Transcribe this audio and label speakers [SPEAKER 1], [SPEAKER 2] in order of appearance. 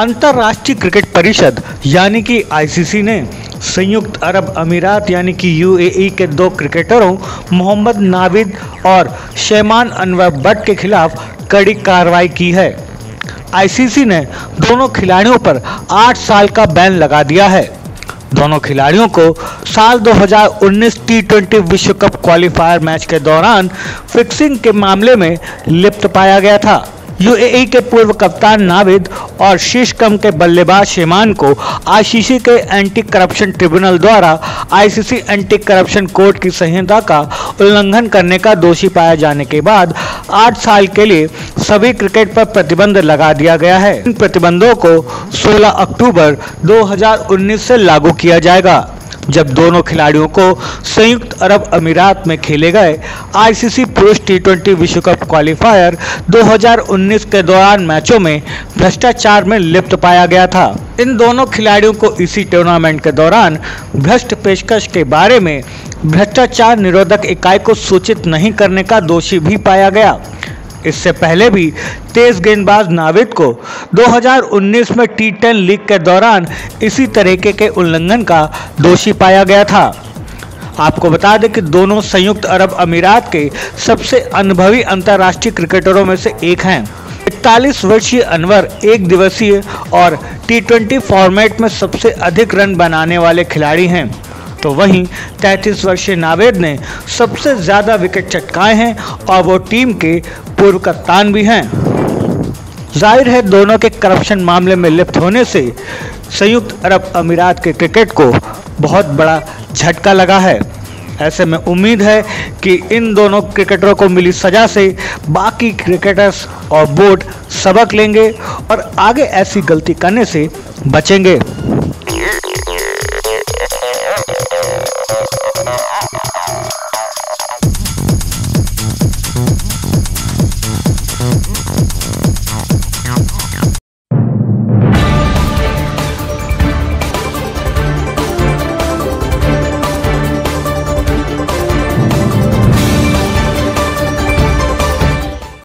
[SPEAKER 1] अंतर्राष्ट्रीय क्रिकेट परिषद, यानी कि आईसीसी ने संयुक्त अरब अमीरात, यानी कि यूएई के दो क्रिकेटरों, मोहम्मद नाविद और शेमान अनवर बट के खिलाफ कड़ी कार्रवाई की है। आईसीसी ने दोनों खिलाड़ियों पर आठ साल का बैन लगा दिया है। दोनों खिलाड़ियों को साल 2019 टी ट्वेंटी विश्व कप क्वालिफायर मैच के दौरान फिक्सिंग के मामले में लिप्त पाया गया था। यूएई के पूर्व कप्तान नाविद और शीर्ष क्रम के बल्लेबाज शेमान को आईसीसी के एंटी करप्शन ट्रिब्यूनल द्वारा आईसीसी एंटी करप्शन कोर्ट की संहिता का उल्लंघन करने का दोषी पाया जाने के बाद आठ साल के लिए सभी क्रिकेट पर प्रतिबंध लगा दिया गया है। इन प्रतिबंधों को 16 अक्टूबर 2019 से लागू किया जाएगा। जब दोनों खिलाड़ियों को संयुक्त अरब अमीरात में खेले गए आईसीसी पुरुष टी ट्वेंटी विश्व कप क्वालिफायर 2019 के दौरान मैचों में भ्रष्टाचार में लिप्त पाया गया था। इन दोनों खिलाड़ियों को इसी टूर्नामेंट के दौरान भ्रष्ट पेशकश के बारे में भ्रष्टाचार निरोधक इकाई को सूचित नहीं करने का दोषी भी पाया गया। इससे पहले भी तेज गेंदबाज नाविद को 2019 में टी टेन लीग के दौरान इसी तरीके के उल्लंघन का दोषी पाया गया था। आपको बता दें कि दोनों संयुक्त अरब अमीरात के सबसे अनुभवी अंतर्राष्ट्रीय क्रिकेटरों में से एक हैं। इकतालीस वर्षीय अनवर एक दिवसीय और टी ट्वेंटी फॉर्मेट में सबसे अधिक रन बनाने वाले खिलाड़ी हैं। तो वहीं 33 वर्षीय नावेद ने सबसे ज़्यादा विकेट चटकाए हैं और वो टीम के पूर्व कप्तान भी हैं। ज़ाहिर है दोनों के करप्शन मामले में लिप्त होने से संयुक्त अरब अमीरात के क्रिकेट को बहुत बड़ा झटका लगा है। ऐसे में उम्मीद है कि इन दोनों क्रिकेटरों को मिली सजा से बाकी क्रिकेटर्स और बोर्ड सबक लेंगे और आगे ऐसी गलती करने से बचेंगे।